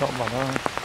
Chọn.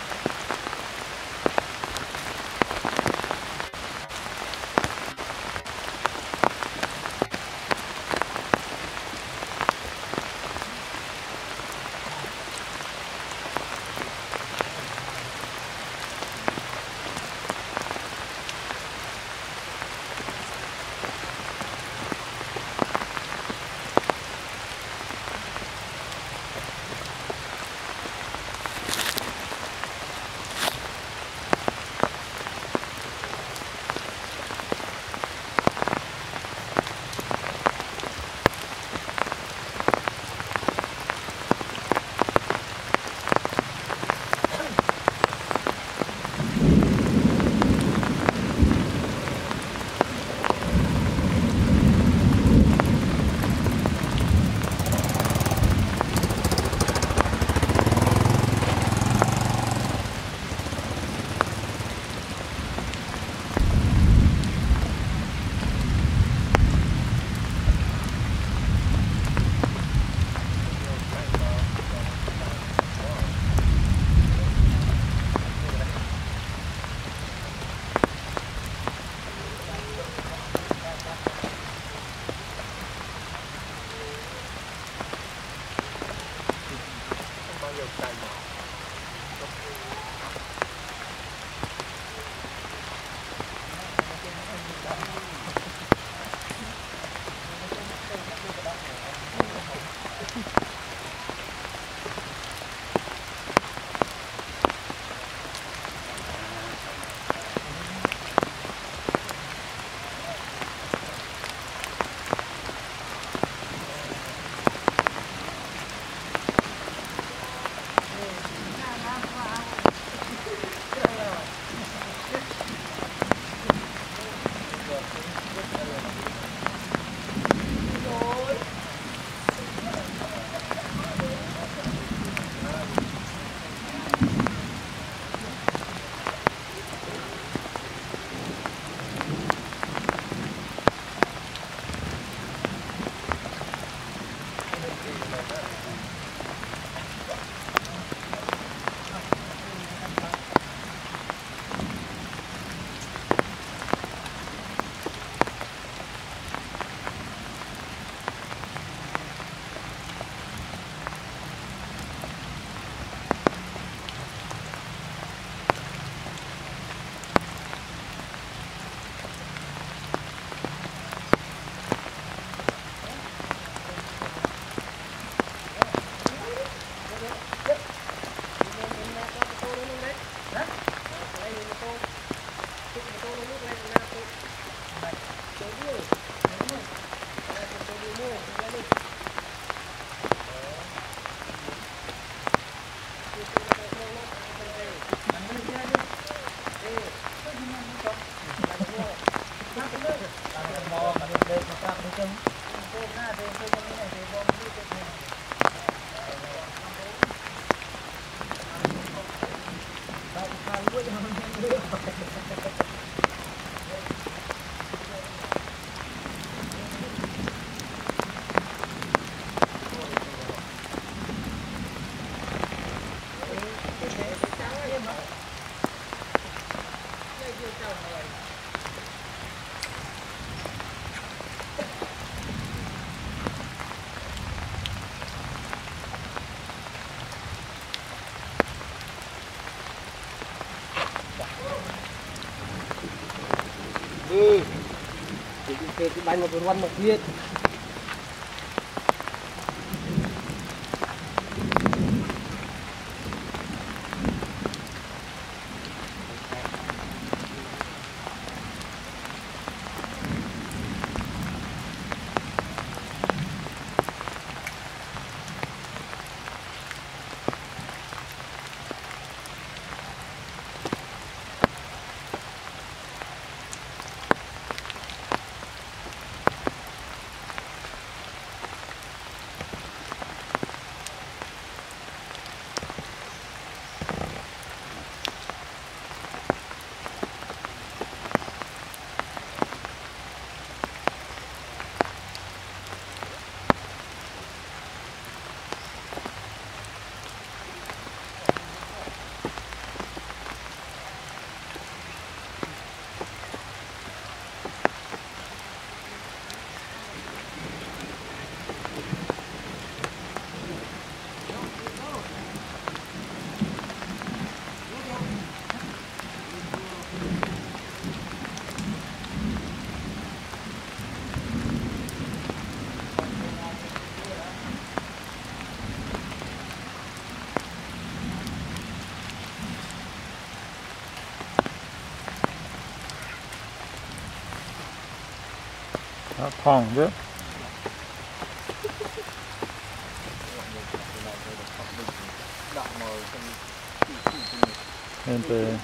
Bảo nó ừ thì cái bánh nó vừa ăn một thiết nó thòn chứ nên từ